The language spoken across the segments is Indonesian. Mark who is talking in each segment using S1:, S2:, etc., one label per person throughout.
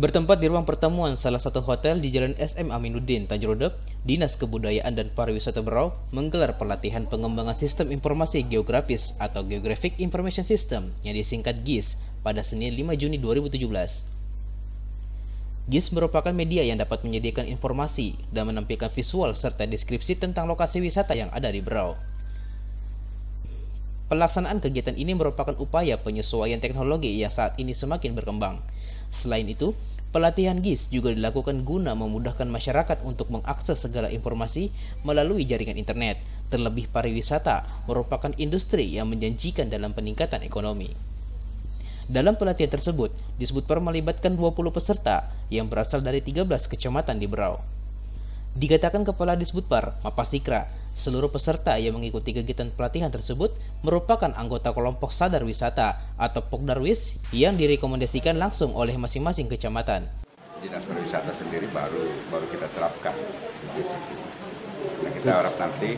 S1: Bertempat di ruang pertemuan salah satu hotel di Jalan SM Aminuddin, Tajrodep, Dinas Kebudayaan dan Pariwisata Berau menggelar pelatihan pengembangan sistem informasi geografis atau Geographic Information System yang disingkat GIS pada Senin 5 Juni 2017. GIS merupakan media yang dapat menyediakan informasi dan menampilkan visual serta deskripsi tentang lokasi wisata yang ada di Berau. Pelaksanaan kegiatan ini merupakan upaya penyesuaian teknologi yang saat ini semakin berkembang. Selain itu, pelatihan GIS juga dilakukan guna memudahkan masyarakat untuk mengakses segala informasi melalui jaringan internet. Terlebih pariwisata merupakan industri yang menjanjikan dalam peningkatan ekonomi. Dalam pelatihan tersebut, disebut melibatkan 20 peserta yang berasal dari 13 kecamatan di Berau. Dikatakan Kepala Disbudpar, Mapasikra, seluruh peserta yang mengikuti kegiatan pelatihan tersebut merupakan anggota kelompok sadar wisata atau Pokdarwis yang direkomendasikan langsung oleh masing-masing kecamatan.
S2: Dinas pariwisata sendiri baru baru kita terapkan di situ. Nah, kita harap nanti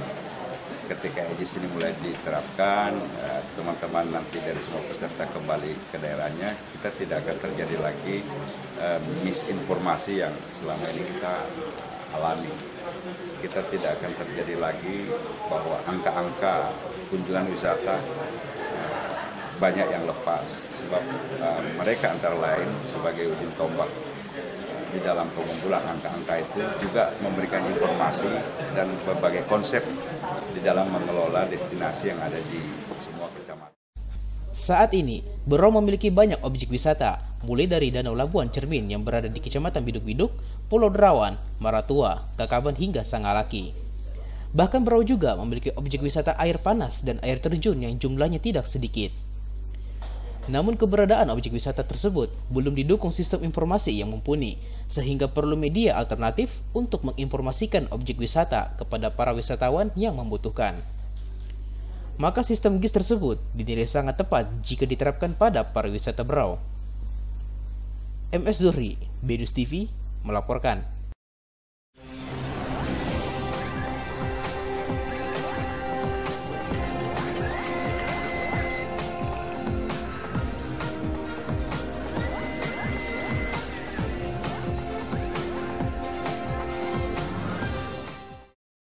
S2: ketika EJIS ini mulai diterapkan, eh, teman-teman nanti dari semua peserta kembali ke daerahnya, kita tidak akan terjadi lagi uh, misinformasi yang selama ini kita alami. Kita tidak akan terjadi lagi bahwa angka-angka kunjungan wisata uh, banyak yang lepas sebab uh, mereka antara lain sebagai ujung tombak di dalam pengumpulan angka-angka itu juga memberikan informasi dan berbagai konsep di dalam mengelola destinasi yang ada di semua kecamatan.
S1: Saat ini, Berau memiliki banyak objek wisata, mulai dari Danau Labuan Cermin yang berada di Kecamatan Biduk-Biduk, Pulau Derawan, Maratua, Kakaban hingga Sangalaki. Bahkan Berau juga memiliki objek wisata air panas dan air terjun yang jumlahnya tidak sedikit. Namun keberadaan objek wisata tersebut belum didukung sistem informasi yang mumpuni, sehingga perlu media alternatif untuk menginformasikan objek wisata kepada para wisatawan yang membutuhkan. Maka sistem GIS tersebut dinilai sangat tepat jika diterapkan pada para wisata Berau. MS Zuhri, Benus TV, melaporkan.